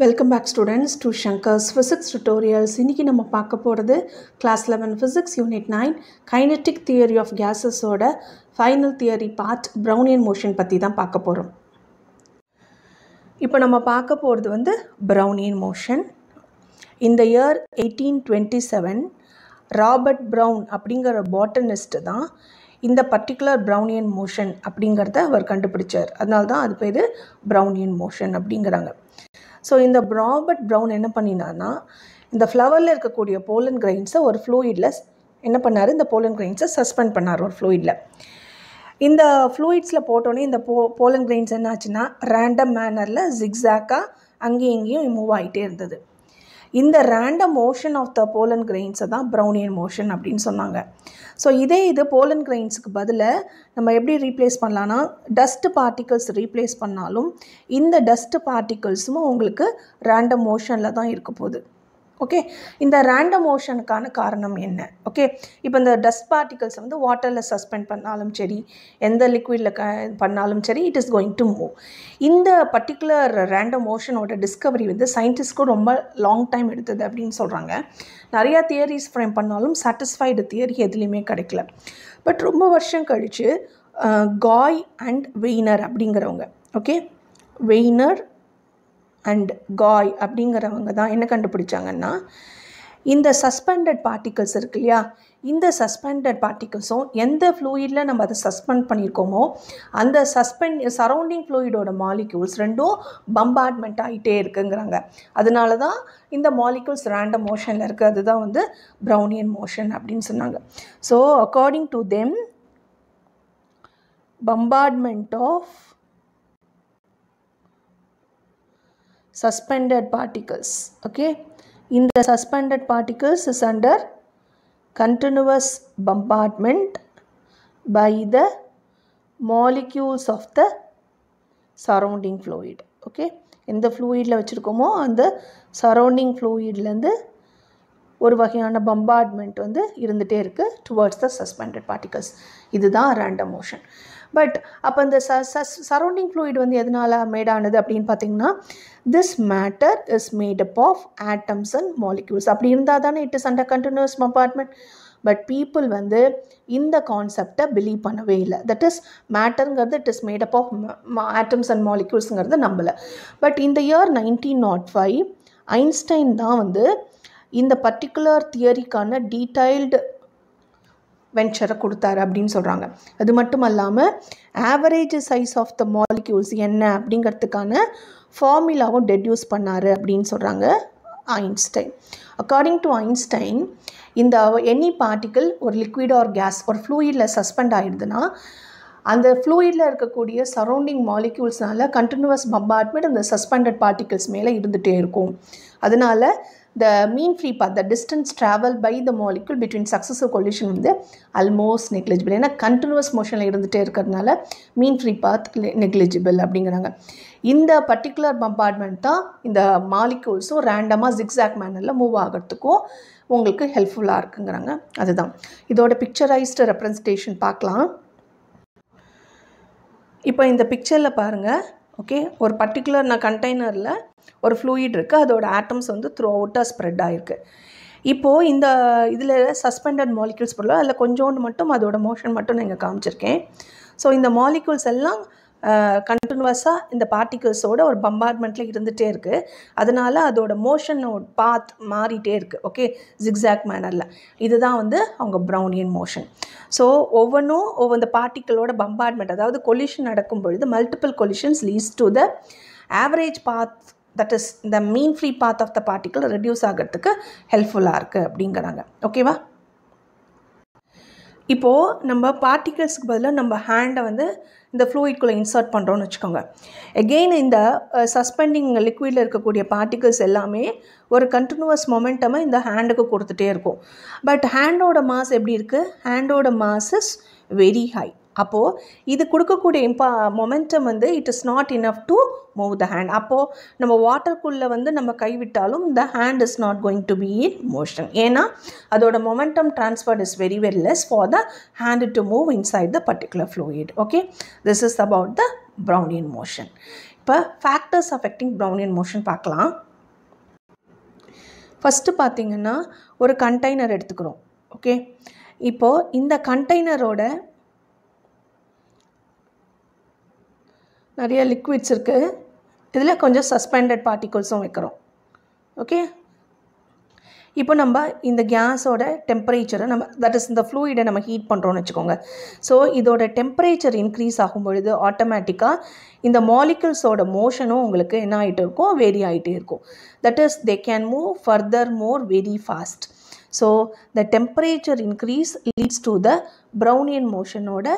Welcome back students to Shankar's physics tutorials இன்றைக்கி நம்ம பார்க்க போகிறது class eleven physics unit nine kinetic theory of கேஸஸோட final theory part Brownian motion பற்றி தான் பார்க்க போகிறோம் இப்போ நம்ம பார்க்க போகிறது வந்து ப்ரௌனியன் மோஷன் இந்த year eighteen twenty seven Robert Brown அப்படிங்கிற பாட்டனிஸ்ட்டு தான் இந்த பர்டிகுலர் ப்ரௌனியன் மோஷன் அப்படிங்கிறத அவர் கண்டுபிடிச்சார். அதனால தான் அது பேர் ப்ரௌனியன் மோஷன் அப்படிங்கிறாங்க. ஸோ இந்த ராபர்ட் ப்ரௌன் என்ன பண்ணினான்னா இந்த ஃப்ளவரில் இருக்கக்கூடிய போலன் கிரெயின்ஸை ஒரு ஃப்ளூயிடில் என்ன பண்ணார்? இந்த போலன் கிரெயின்ஸை சஸ்பெண்ட் பண்ணார் ஒரு ஃப்ளூயிடில் இந்த ஃப்ளூயிட்ஸில் போட்டோன்னே இந்த போ போலன் கிரெயின்ஸ் என்ன ஆச்சுன்னா ரேண்டம் மேனரில் ஜிக்ஸாக்காக அங்கேயும் இங்கேயும் மூவ் ஆகிட்டே இருந்தது. இந்த random motion of the pollen கிரெயின்ஸை தான் ப்ரௌனியன் மோஷன் அப்படின்னு சொன்னாங்க. ஸோ இதே இது போலன் கிரெயின்ஸுக்கு பதிலாக நம்ம எப்படி ரீப்ளேஸ் பண்ணலான்னா டஸ்ட் பார்ட்டிகல்ஸ் ரீப்ளேஸ் பண்ணாலும் இந்த டஸ்ட் பார்ட்டிகல்ஸும் உங்களுக்கு ரேண்டம் மோஷனில் தான் இருக்க போகுது. ஓகே இந்த ரேண்டம் மோஷனுக்கான காரணம் என்ன? ஓகே இப்போ இந்த டஸ்ட் பார்ட்டிகல்ஸ் வந்து வாட்டரில் சஸ்பெண்ட் பண்ணாலும் சரி எந்த லிக்விடில் க பண்ணாலும் சரி it is going to move இந்த பர்டிகுலர் ரேண்டம் மோஷனோட டிஸ்கவரி வந்து சயின்டிஸ்ட்க்கும் ரொம்ப லாங் டைம் எடுத்தது அப்படின்னு சொல்கிறாங்க நிறையா தியரிஸ் ஃப்ரேம் பண்ணாலும் சாட்டிஸ்ஃபைடு தியரி எதுலேயுமே கிடைக்கல. பட் ரொம்ப வருஷம் கழித்து காய் அண்ட் வெயினர் அப்படிங்கிறவங்க. ஓகே வெயினர் அண்ட் காய் அப்படிங்கிறவங்க தான். என்ன கண்டுபிடிச்சாங்கன்னா இந்த சஸ்பெண்டட் பார்ட்டிகல்ஸ் இருக்கு இல்லையா? இந்த சஸ்பெண்டட் பார்ட்டிகல்ஸும் எந்த ஃப்ளூயிடில் நம்ம அதை சஸ்பெண்ட் பண்ணியிருக்கோமோ அந்த சஸ்பெண்ட் சரௌண்டிங் ஃப்ளூயிடோட மாலிக்யூல்ஸ் ரெண்டும் பம்பார்ட்மெண்ட் ஆகிட்டே இருக்குங்கிறாங்க. அதனால தான் இந்த மாலிக்யூல்ஸ் ரேண்டம் மோஷனில் இருக்குது அதுதான் வந்து ப்ரௌனியன் மோஷன் அப்படின்னு சொன்னாங்க. So according to them bombardment of suspended particles okay in the suspended particles is under continuous bombardment by the molecules of the surrounding fluid okay எந்த ஃப்ளூயிடில் வச்சுருக்கோமோ அந்த சரௌண்டிங் ஃப்ளூயிட்லேருந்து ஒரு வகையான பம்பார்ட்மெண்ட் வந்து இருந்துகிட்டே இருக்குது டுவர்ட்ஸ் த சஸ்பெண்டட் பார்ட்டிகல்ஸ் இதுதான் ரேண்டம் மோஷன் பட் அப்போ இந்த ச சஸ் சரௌண்டிங் ஃப்ளூயிட் வந்து எதனால் மேடானது அப்படின்னு பார்த்தீங்கன்னா this matter is made up of atoms and molecules அப்படி இருந்தால் தானே it is under continuous apartment but people வந்து இந்த கான்செப்டை பிலீவ் பண்ணவே இல்லை. That is மேட்டருங்கிறது it is made up of atoms and மாலிக்யூல்ஸுங்கிறது நம்பலை. பட் இந்த year nineteen naught five Einstein தான் வந்து இந்த பர்டிகுலர் தியரிக்கான டீடைல்டு வென்ச்சரை கொடுத்தாரு அப்படின்னு சொல்கிறாங்க அது மட்டும் இல்லாமல் average size of the molecules என்ன அப்படிங்கிறதுக்கான ஃபார்முலாவும் டெட்யூஸ் பண்ணார் அப்படின்னு சொல்கிறாங்க ஐன்ஸ்டைன். அக்கார்டிங் டு ஐன்ஸ்டைன் இந்த எனி பார்ட்டிக்கிள் ஒரு லிக்விட் ஆர் கேஸ் ஒரு ஃப்ளூயிடில் சஸ்பெண்ட் ஆகிடுதுன்னா அந்த ஃப்ளூயிடில் இருக்கக்கூடிய சரௌண்டிங் மாலிக்யூல்ஸ்னால கண்டினியூவஸ் பம்பார்ட்மெண்ட் அந்த சஸ்பெண்டட் பார்ட்டிகிள்ஸ் மேலே இருந்துகிட்டே இருக்கும். அதனால் the mean free path the distance travel by the molecule between success collision வந்து அல்மோஸ்ட் நெக்லிஜிபிள் ஏன்னா கண்டினியூஸ் மோஷனில் இருந்துகிட்டே இருக்கிறதுனால மீன் ஃப்ரீ பாத் நெக்லிஜிபிள் அப்படிங்கிறாங்க. இந்த பர்டிகுலர் பம்பார்ட்மெண்ட் தான் இந்த மாலிக்யூல்ஸும் ரேண்டமாக ஜிக்ஸாக் மேனரில் மூவ் ஆகிறதுக்கும் உங்களுக்கு ஹெல்ப்ஃபுல்லாக இருக்குங்கிறாங்க. அதுதான். இதோட பிக்சரைஸ்டு ரெப்ரஸன்டேஷன் பார்க்கலாம். இப்போ இந்த பிக்சரில் பாருங்கள் ஓகே? ஒரு பர்டிகுலர் நான் கண்டெய்னரில் ஒரு ஃப்ளூயிட் இருக்குது அதோட ஆட்டம்ஸ் வந்து த்ரூ அவுட்டாக ஸ்ப்ரெட் ஆகிருக்கு இப்போது இந்த இதில் சஸ்பெண்டட் மாலிக்யூல்ஸ் போடல அதில் கொஞ்சோண்டு மட்டும் அதோட மோஷன் மட்டும் நான் இங்கே காமிச்சிருக்கேன். ஸோ இந்த மாலிக்யூல்ஸ் எல்லாம் கண்டினியூவஸாக இந்த பார்ட்டிகல்ஸோட ஒரு பம்பார்ட்மெண்ட்டில் இருந்துகிட்டே இருக்குது அதனால் அதோட மோஷனோட பாத் மாறிட்டே இருக்குது ஓகே ஜிக்ஸாக் மேனரில் இதுதான் வந்து அவங்க ப்ரௌனியன் மோஷன் ஸோ ஒவ்வொன்றும் ஒவ்வொரு பார்ட்டிகளோட பம்பார்ட்மெண்ட் அதாவது கொலிஷன் நடக்கும் பொழுது multiple collisions leads to the average path that is இந்த mean free path of the particle reduce ஆகிறதுக்கு ஹெல்ப்ஃபுல்லாக இருக்குது அப்படிங்கிறாங்க. ஓகேவா இப்போது நம்ம பார்ட்டிகல்ஸ்க்கு பதிலாக நம்ம ஹேண்டை வந்து இந்த ஃப்ளூயிட்குள்ளே இன்சர்ட் பண்ணுறோன்னு வச்சுக்கோங்க. எகெயின் இந்த சஸ்பெண்டிங் லிக்விடில் இருக்கக்கூடிய பார்ட்டிகல்ஸ் எல்லாமே ஒரு கண்டினியூவஸ் மொமெண்டமாக இந்த ஹேண்டுக்கு கொடுத்துட்டே இருக்கும். பட் ஹேண்டோட மாஸ் எப்படி இருக்குது ஹேண்டோட மாஸ் இஸ் வெரி ஹை அப்போது இது கொடுக்கக்கூடிய இம்பா மொமெண்டம் வந்து it is not enough to move the hand அப்போது நம்ம வாட்டருக்குள்ளே வந்து நம்ம கைவிட்டாலும் the hand is not going to be in motion ஏன்னா அதோட momentum transferred is very very less for the hand to move inside the particular fluid okay this is about the Brownian motion இப்போ factors affecting Brownian motion பார்க்கலாம். First பார்த்திங்கன்னா ஒரு container எடுத்துக்கிறோம். Okay இப்போது இந்த கண்டெய்னரோட நிறைய லிக்விட்ஸ் இருக்குது இதில் கொஞ்சம் சஸ்பெண்டட் பார்ட்டிகல்ஸும் வைக்கிறோம். ஓகே இப்போ நம்ம இந்த கேஸோட டெம்பரேச்சரை நம்ம தட் இஸ் இந்த ஃப்ளூயிடை நம்ம ஹீட் பண்ணுறோன்னு வச்சுக்கோங்க. ஸோ இதோட டெம்பரேச்சர் இன்க்ரீஸ் ஆகும் பொழுது ஆட்டோமேட்டிக்காக இந்த மாலிகுல்ஸோட மோஷனும் உங்களுக்கு என்ன ஆகிட்டு இருக்கும்? வேரி ஆகிட்டே இருக்கும். That is they can move further more very fast so the temperature increase leads to the Brownian மோஷனோட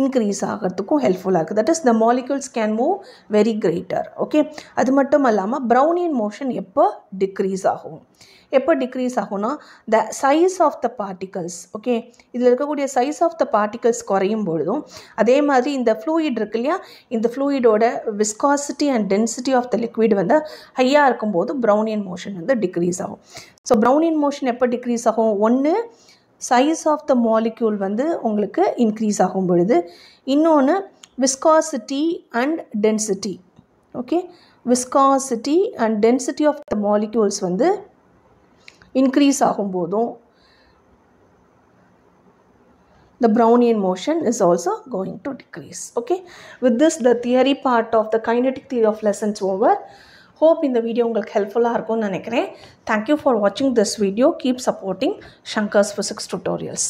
increase ஆகிறதுக்கும் ஹெல்ப்ஃபுல்லாக இருக்குது that is the molecules can move very greater okay அது மட்டும் இல்லாமல் ப்ரௌனியன் மோஷன் எப்போ டிக்ரீஸ் ஆகும்? எப்போ டிக்ரீஸ் ஆகும்னா the size of the particles okay இதில் இருக்கக்கூடிய சைஸ் ஆஃப் த பார்ட்டிகல்ஸ் குறையும் பொழுதும் அதே மாதிரி இந்த ஃப்ளூயிட் இருக்கு இல்லையா? இந்த ஃப்ளூயிடோட viscosity and density of the liquid வந்து ஹையாக இருக்கும்போது ப்ரௌனியன் மோஷன் வந்து டிக்ரீஸ் ஆகும். ஸோ ப்ரௌனியன் மோஷன் எப்போ டிக்ரீஸ் ஆகும்? ஒன்று சைஸ் ஆஃப் த மாலிக்யூல் வந்து உங்களுக்கு இன்க்ரீஸ் ஆகும் பொழுது இன்னொன்று viscosity and density okay viscosity and density of the molecules வந்து இன்க்ரீஸ் ஆகும்போதும் the Brownian motion is also going to decrease. Okay, with this, the theory part of the kinetic theory of lessons over. Hope இந்த video உங்களுக்கு ஹெல்ப்ஃபுல்லாக இருக்கும்னு நினைக்கிறேன். Thank you for வாட்சிங் this video keep supporting Shankar's physics tutorials